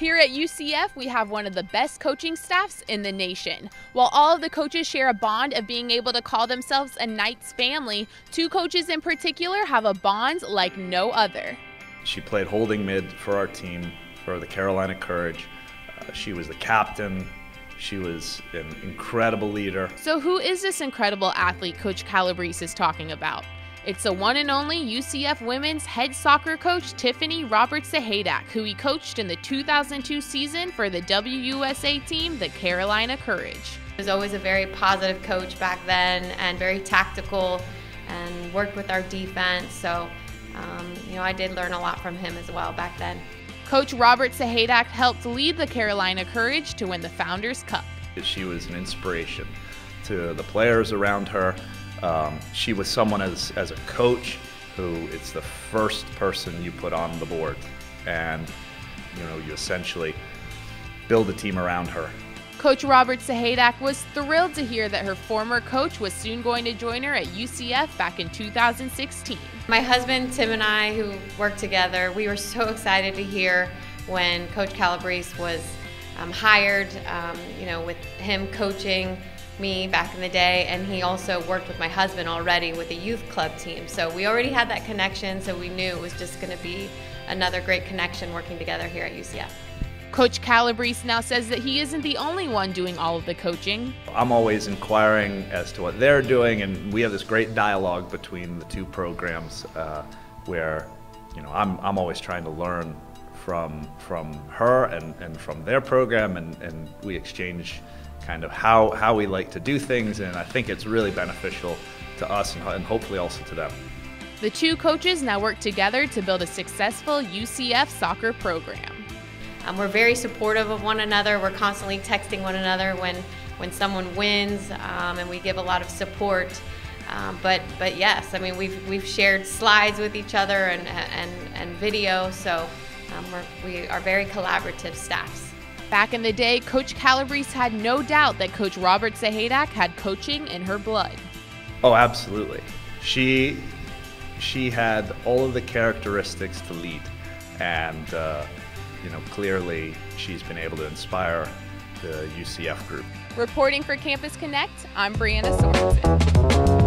Here at UCF, we have one of the best coaching staffs in the nation. While all of the coaches share a bond of being able to call themselves a Knights family, two coaches in particular have a bond like no other. She played holding mid for our team for the Carolina Courage. Uh, she was the captain. She was an incredible leader. So, who is this incredible athlete Coach Calabrese is talking about? It's the one and only UCF women's head soccer coach Tiffany Roberts Sahaydak, who he coached in the 2002 season for the WUSA team, the Carolina Courage. He was always a very positive coach back then and very tactical and worked with our defense. So, um, you know, I did learn a lot from him as well back then. Coach Roberts Sahaydak helped lead the Carolina Courage to win the Founders Cup. She was an inspiration to the players around her um, she was someone as, as a coach who it's the first person you put on the board, and you know you essentially build a team around her. Coach Roberts Sahaydak was thrilled to hear that her former coach was soon going to join her at UCF back in 2016. My husband Tim and I, who worked together, we were so excited to hear when Coach Calabrese was um, hired. Um, you know, with him coaching me back in the day, and he also worked with my husband already with a youth club team. So we already had that connection, so we knew it was just going to be another great connection working together here at UCF. Coach Calabrese now says that he isn't the only one doing all of the coaching. I'm always inquiring as to what they're doing, and we have this great dialogue between the two programs uh, where, you know, I'm, I'm always trying to learn from, from her and, and from their program, and, and we exchange kind of how, how we like to do things, and I think it's really beneficial to us and, and hopefully also to them. The two coaches now work together to build a successful UCF soccer program. Um, we're very supportive of one another. We're constantly texting one another when, when someone wins, um, and we give a lot of support. Um, but but yes, I mean we've we've shared slides with each other and and, and video, so um, we're, we are very collaborative staffs. Back in the day, Coach Calabrese had no doubt that Coach Roberts Sahaydak had coaching in her blood. Oh, absolutely. She she had all of the characteristics to lead, and uh, you know clearly she's been able to inspire the UCF group. Reporting for Campus Connect, I'm Brianna Sorensen.